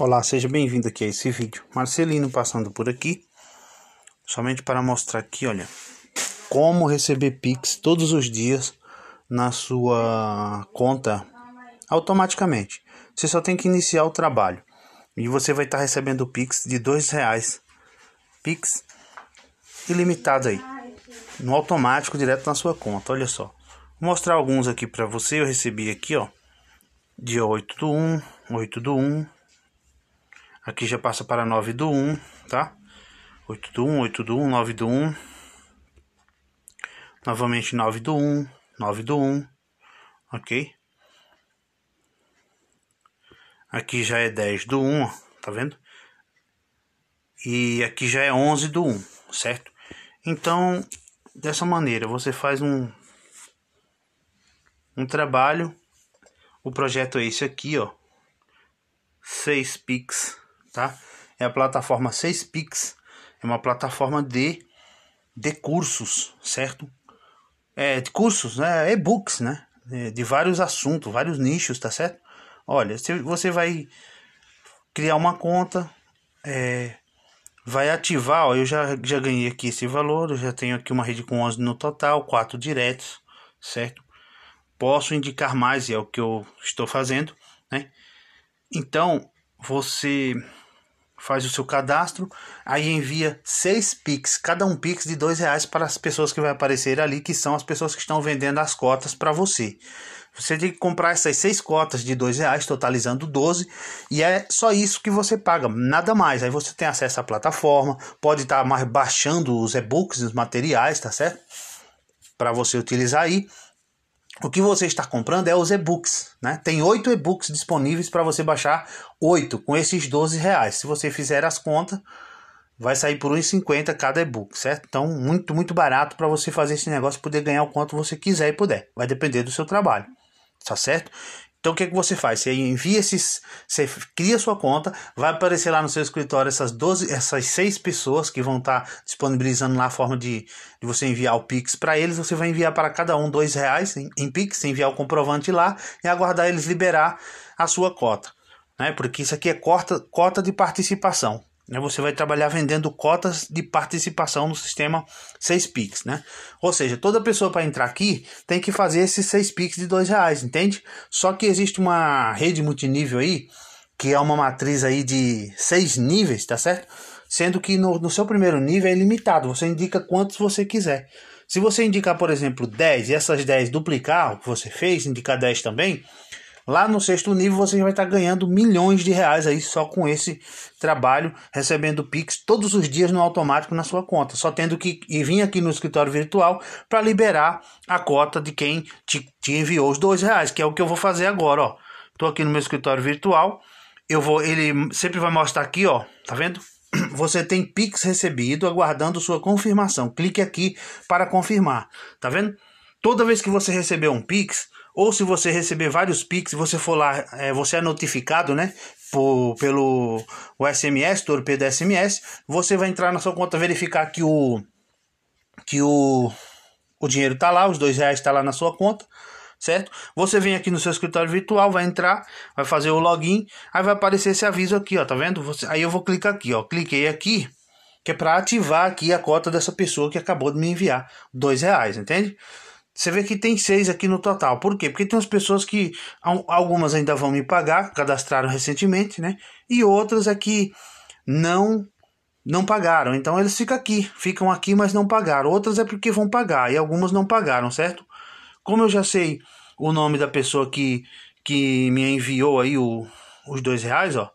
Olá, seja bem-vindo aqui a esse vídeo. Marcelino passando por aqui, somente para mostrar aqui, olha, como receber Pix todos os dias na sua conta automaticamente. Você só tem que iniciar o trabalho e você vai estar recebendo Pix de dois reais, Pix ilimitado aí, no automático direto na sua conta. Olha só, vou mostrar alguns aqui para você. Eu recebi aqui, ó, dia 8 do 1, 8 do 1. Aqui já passa para 9 do 1, tá? 8 do 1, 8 do 1, 9 do 1. Novamente 9 do 1, 9 do 1. Ok? Aqui já é 10 do 1, ó, tá vendo? E aqui já é 11 do 1, certo? Então, dessa maneira, você faz um um trabalho. O projeto é esse aqui, ó. 6 Pix tá? É a plataforma 6Pix, é uma plataforma de, de cursos, certo? É, de cursos, né? E-books, né? De, vários assuntos, vários nichos, tá certo? Olha, você vai criar uma conta, é, vai ativar, ó, eu já, já ganhei aqui esse valor, eu já tenho aqui uma rede com 11 no total, 4 diretos, certo? Posso indicar mais, é o que eu estou fazendo, né? Então, você faz o seu cadastro, aí envia seis Pix, cada um Pix de dois reais para as pessoas que vai aparecer ali, que são as pessoas que estão vendendo as cotas para você. Você tem que comprar essas seis cotas de dois reais, totalizando 12, e é só isso que você paga, nada mais. Aí você tem acesso à plataforma, pode estar mais baixando os e-books, os materiais, tá certo? Para você utilizar aí. O que você está comprando é os e-books, né? Tem oito e-books disponíveis para você baixar oito com esses 12 reais. Se você fizer as contas, vai sair por 1,50 cada e-book, certo? Então, muito, muito barato para você fazer esse negócio poder ganhar o quanto você quiser e puder. Vai depender do seu trabalho, tá certo? Então o que, é que você faz? Você envia esses. Você cria sua conta, vai aparecer lá no seu escritório essas 12, essas seis pessoas que vão estar tá disponibilizando lá a forma de, de você enviar o Pix para eles. Você vai enviar para cada um dois reais em, em Pix, enviar o comprovante lá e aguardar eles liberar a sua cota. Né? Porque isso aqui é cota, cota de participação você vai trabalhar vendendo cotas de participação no sistema 6Pix, né? Ou seja, toda pessoa para entrar aqui tem que fazer esses 6 Pix de dois reais, entende? Só que existe uma rede multinível aí, que é uma matriz aí de seis níveis, tá certo? Sendo que no, no seu primeiro nível é ilimitado, você indica quantos você quiser. Se você indicar, por exemplo, 10 e essas 10 duplicar o que você fez, indicar 10 também, Lá no sexto nível você vai estar ganhando milhões de reais aí só com esse trabalho, recebendo Pix todos os dias no automático na sua conta, só tendo que vir aqui no escritório virtual para liberar a cota de quem te, te, enviou os dois reais, que é o que eu vou fazer agora, ó. Tô aqui no meu escritório virtual, eu vou, ele sempre vai mostrar aqui, ó, tá vendo? Você tem Pix recebido, aguardando sua confirmação. Clique aqui para confirmar, tá vendo? Toda vez que você receber um Pix, ou se você receber vários Pix, você for lá, é, você é notificado, né? Por, pelo o SMS, torpedo SMS, você vai entrar na sua conta, verificar que o que o, o dinheiro está lá, os dois reais está lá na sua conta, certo? Você vem aqui no seu escritório virtual, vai entrar, vai fazer o login, aí vai aparecer esse aviso aqui, ó, tá vendo? Você, aí eu vou clicar aqui, ó, cliquei aqui, que é para ativar aqui a cota dessa pessoa que acabou de me enviar dois reais, entende? Você vê que tem seis aqui no total. Por quê? Porque tem as pessoas que algumas ainda vão me pagar, cadastraram recentemente, né? E outras é que não não pagaram. Então eles ficam aqui, ficam aqui, mas não pagaram. Outras é porque vão pagar e algumas não pagaram, certo? Como eu já sei o nome da pessoa que, que me enviou aí o, os dois reais, ó,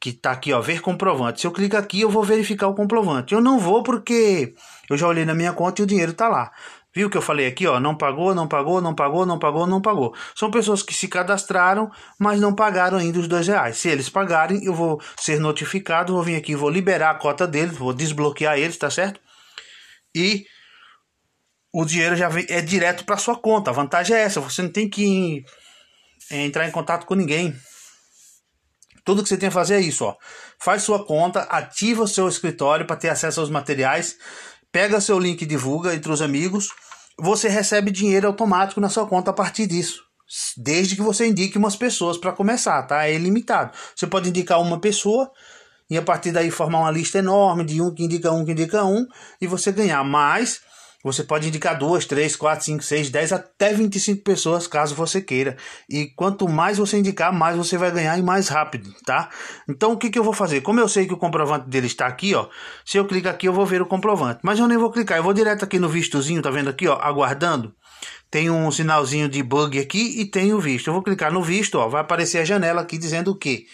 que tá aqui, ó, ver comprovante. Se eu clicar aqui, eu vou verificar o comprovante. Eu não vou porque eu já olhei na minha conta e o dinheiro tá lá. Viu que eu falei aqui, ó, não pagou, não pagou, não pagou, não pagou, não pagou. São pessoas que se cadastraram, mas não pagaram ainda os dois reais. Se eles pagarem, eu vou ser notificado, vou vir aqui, vou liberar a cota deles, vou desbloquear eles, tá certo? E o dinheiro já vem, é direto para sua conta. A vantagem é essa, você não tem que entrar em contato com ninguém. Tudo que você tem a fazer é isso, ó. Faz sua conta, ativa o seu escritório para ter acesso aos materiais pega seu link e divulga entre os amigos, você recebe dinheiro automático na sua conta a partir disso. Desde que você indique umas pessoas para começar, tá? É ilimitado. Você pode indicar uma pessoa e a partir daí formar uma lista enorme de um que indica um que indica um e você ganhar mais você pode indicar duas, três, quatro, cinco, seis, dez, até 25 pessoas, caso você queira. E quanto mais você indicar, mais você vai ganhar e mais rápido, tá? Então o que, que eu vou fazer? Como eu sei que o comprovante dele está aqui, ó. Se eu clicar aqui, eu vou ver o comprovante. Mas eu nem vou clicar, eu vou direto aqui no vistozinho, tá vendo aqui, ó, aguardando. Tem um sinalzinho de bug aqui e tem o visto. Eu vou clicar no visto, ó, vai aparecer a janela aqui dizendo o quê?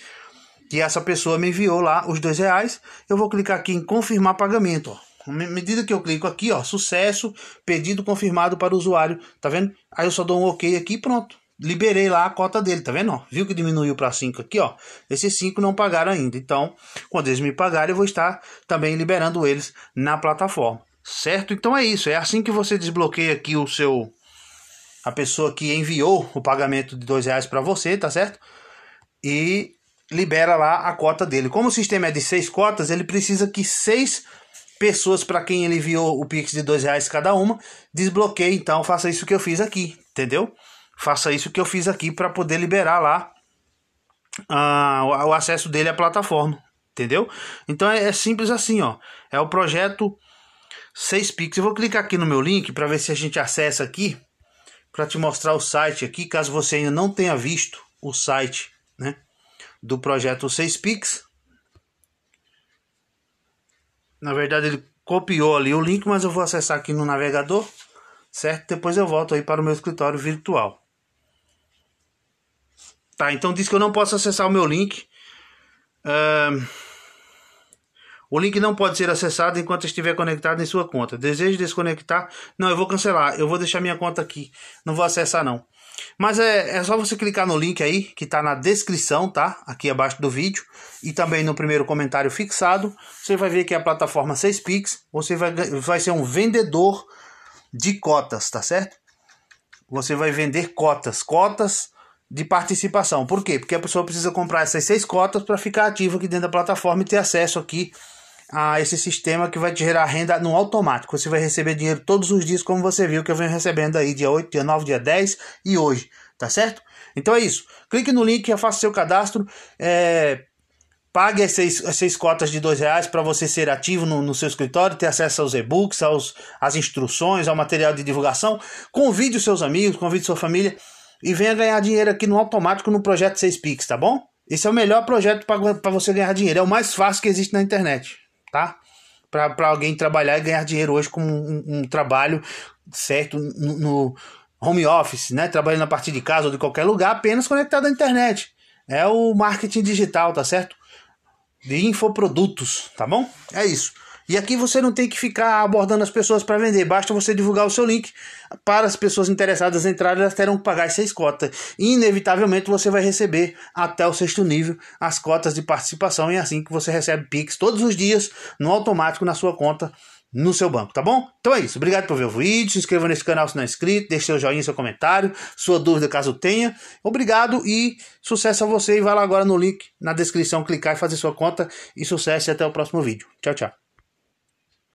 Que essa pessoa me enviou lá os dois reais. Eu vou clicar aqui em confirmar pagamento, ó. Medida que eu clico aqui, ó, sucesso, pedido confirmado para o usuário, tá vendo? Aí eu só dou um OK aqui pronto. Liberei lá a cota dele, tá vendo? Ó, viu que diminuiu para 5 aqui, ó. Esses 5 não pagaram ainda. Então, quando eles me pagarem, eu vou estar também liberando eles na plataforma. Certo? Então é isso. É assim que você desbloqueia aqui o seu a pessoa que enviou o pagamento de dois reais para você, tá certo? E libera lá a cota dele. Como o sistema é de seis cotas, ele precisa que seis pessoas para quem ele enviou o Pix de dois reais cada uma, desbloqueie, então faça isso que eu fiz aqui, entendeu? Faça isso que eu fiz aqui para poder liberar lá uh, o acesso dele à plataforma, entendeu? Então é, é simples assim, ó. É o projeto 6 Pix. Eu vou clicar aqui no meu link para ver se a gente acessa aqui para te mostrar o site aqui, caso você ainda não tenha visto o site, né, do projeto 6 Pix. Na verdade, ele copiou ali o link, mas eu vou acessar aqui no navegador, certo? Depois eu volto aí para o meu escritório virtual. Tá, então diz que eu não posso acessar o meu link. Uh, o link não pode ser acessado enquanto estiver conectado em sua conta. Desejo desconectar? Não, eu vou cancelar. Eu vou deixar minha conta aqui. Não vou acessar não. Mas é, é só você clicar no link aí, que está na descrição, tá? Aqui abaixo do vídeo. E também no primeiro comentário fixado. Você vai ver que a plataforma 6Pix. Você vai, vai ser um vendedor de cotas, tá certo? Você vai vender cotas. Cotas de participação. Por quê? Porque a pessoa precisa comprar essas seis cotas para ficar ativo aqui dentro da plataforma e ter acesso aqui a esse sistema que vai te gerar renda no automático. Você vai receber dinheiro todos os dias, como você viu que eu venho recebendo aí dia 8, dia 9, dia 10 e hoje, tá certo? Então é isso. Clique no link, faça seu cadastro. É, pague as seis, as seis cotas de dois reais para você ser ativo no, no, seu escritório, ter acesso aos e-books, aos, às instruções, ao material de divulgação. Convide os seus amigos, convide sua família e venha ganhar dinheiro aqui no automático no projeto 6Pix, tá bom? Esse é o melhor projeto para você ganhar dinheiro. É o mais fácil que existe na internet tá? Para alguém trabalhar e ganhar dinheiro hoje com um, um trabalho certo no, no, home office, né? Trabalhando a partir de casa ou de qualquer lugar, apenas conectado à internet. É o marketing digital, tá certo? De infoprodutos, tá bom? É isso. E aqui você não tem que ficar abordando as pessoas para vender, basta você divulgar o seu link para as pessoas interessadas entrarem, elas terão que pagar as seis cotas. E, inevitavelmente você vai receber até o sexto nível as cotas de participação e é assim que você recebe Pix todos os dias no automático na sua conta no seu banco, tá bom? Então é isso. Obrigado por ver o vídeo. Se inscreva nesse canal se não é inscrito. Deixe seu joinha, seu comentário, sua dúvida caso tenha. Obrigado e sucesso a você. E vai lá agora no link na descrição, clicar e fazer sua conta. E sucesso e até o próximo vídeo. Tchau, tchau.